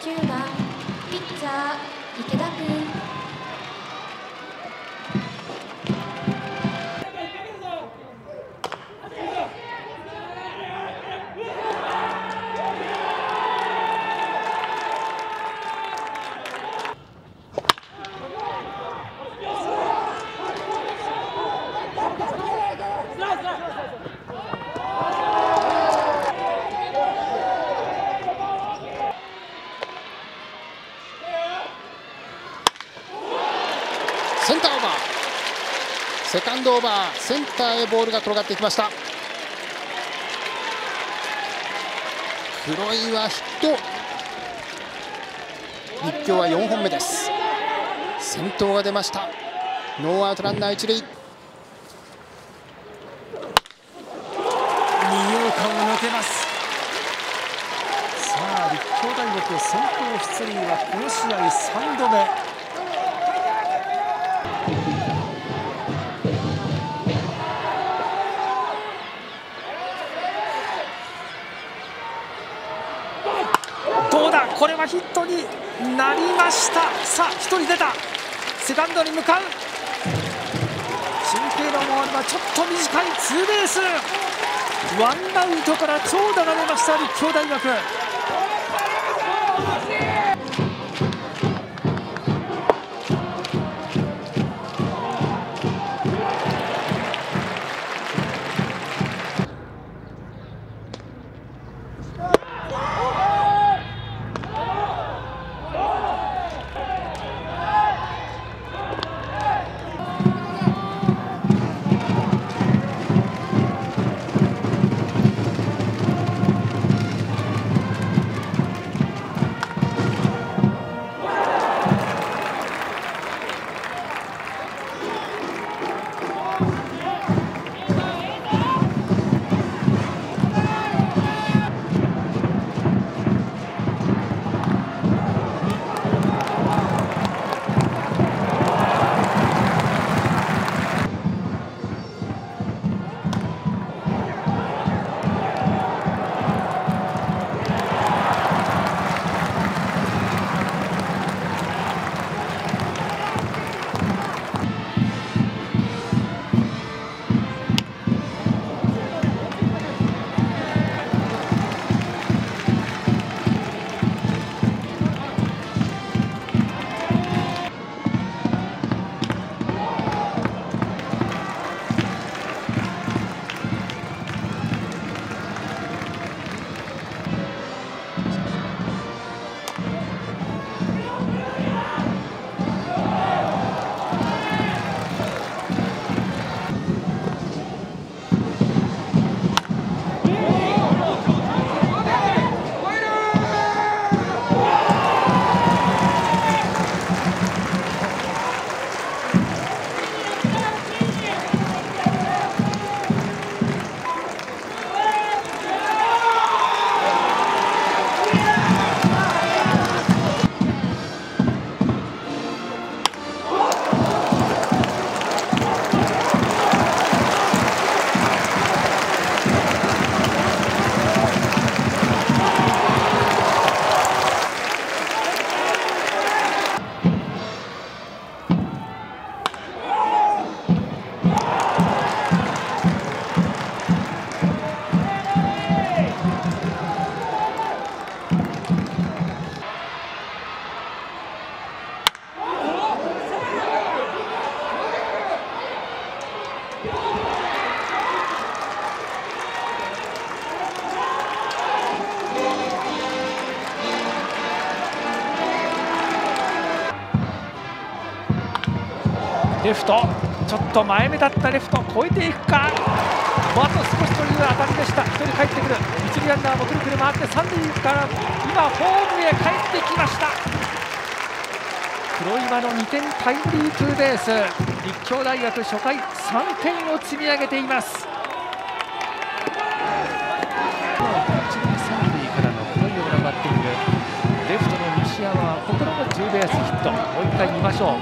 9番ピッチャー池田君。センターオーバー。セカンドオーバー。センターへボールが転がっていきました。黒井はヒット。立教は4本目です。先頭が出ました。ノーアウトランナー一塁。二遊間を抜けます。さあ立教大学先頭出塁はこの試合3度目。どうだ？これはヒットになりました。さあ1人出た。セカンドに向かう。中継のボールはちょっと短いツーベース。ワンアウトから長打が出ました立教大学。レフト。ちょっと前目だったレフト越えていくか。あと少しという当たりでした。1人帰ってくる。一塁ランナーもくるくる回って三塁から今ホームへ帰ってきました。黒岩の2点タイムリーツーベース。立教大学初回3点を積み上げています。一塁三塁からの黒岩のバッティング。レフトの西山はここのツーベースヒット。もう1回見ましょう。